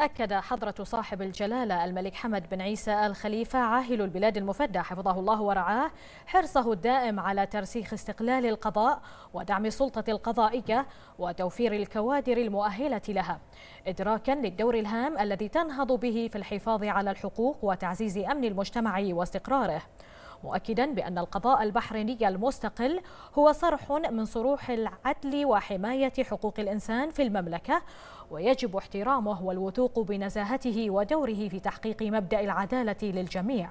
أكد حضرة صاحب الجلالة الملك حمد بن عيسى الخليفة عاهل البلاد المفدى حفظه الله ورعاه حرصه الدائم على ترسيخ استقلال القضاء ودعم السلطة القضائية وتوفير الكوادر المؤهلة لها إدراكا للدور الهام الذي تنهض به في الحفاظ على الحقوق وتعزيز أمن المجتمع واستقراره. مؤكدا بأن القضاء البحريني المستقل هو صرح من صروح العدل وحماية حقوق الإنسان في المملكة ويجب احترامه والوثوق بنزاهته ودوره في تحقيق مبدأ العدالة للجميع.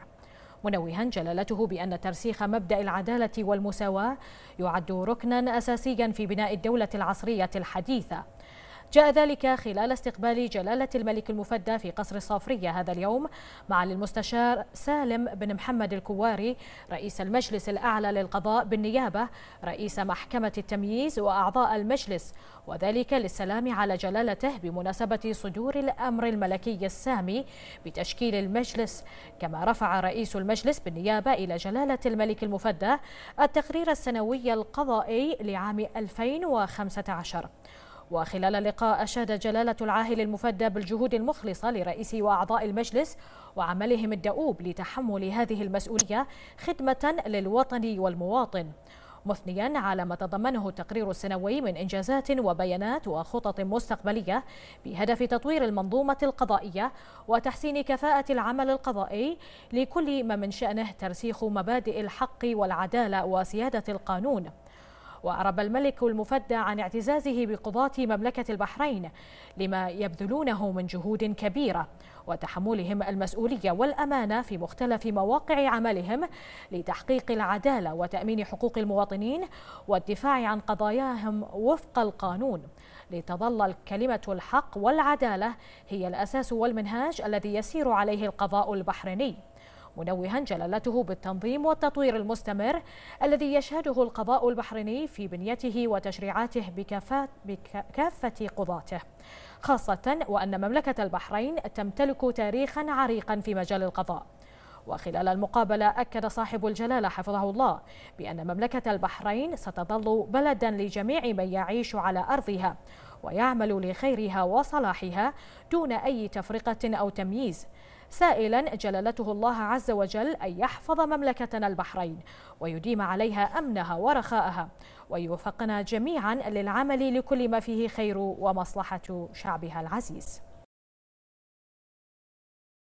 منوها جلالته بأن ترسيخ مبدأ العدالة والمساواة يعد ركنا أساسيا في بناء الدولة العصرية الحديثة. جاء ذلك خلال استقبال جلالة الملك المفدى في قصر الصافرية هذا اليوم مع المستشار سالم بن محمد الكواري رئيس المجلس الأعلى للقضاء بالنيابة رئيس محكمة التمييز وأعضاء المجلس وذلك للسلام على جلالته بمناسبة صدور الأمر الملكي السامي بتشكيل المجلس. كما رفع رئيس المجلس بالنيابة إلى جلالة الملك المفدى التقرير السنوي القضائي لعام 2015 وخلال اللقاء أشاد جلالة العاهل المفدى بالجهود المخلصة لرئيس وأعضاء المجلس وعملهم الدؤوب لتحمل هذه المسؤولية خدمة للوطن والمواطن. مثنيا على ما تضمنه التقرير السنوي من إنجازات وبيانات وخطط مستقبلية بهدف تطوير المنظومة القضائية وتحسين كفاءة العمل القضائي لكل ما من شأنه ترسيخ مبادئ الحق والعدالة وسيادة القانون. وأعرب الملك المفدى عن اعتزازه بقضاة مملكة البحرين لما يبذلونه من جهود كبيرة وتحملهم المسؤولية والأمانة في مختلف مواقع عملهم لتحقيق العدالة وتأمين حقوق المواطنين والدفاع عن قضاياهم وفق القانون. لتظل كلمة الحق والعدالة هي الأساس والمنهاج الذي يسير عليه القضاء البحريني. منوها جلالته بالتنظيم والتطوير المستمر الذي يشهده القضاء البحريني في بنيته وتشريعاته بكافة قضاته. خاصة وأن مملكة البحرين تمتلك تاريخا عريقا في مجال القضاء. وخلال المقابلة أكد صاحب الجلالة حفظه الله بأن مملكة البحرين ستظل بلدا لجميع من يعيش على أرضها ويعمل لخيرها وصلاحها دون أي تفرقة أو تمييز. سائلا جلالته الله عز وجل أن يحفظ مملكتنا البحرين ويديم عليها أمنها ورخاءها ويوفقنا جميعا للعمل لكل ما فيه خير ومصلحة شعبها العزيز.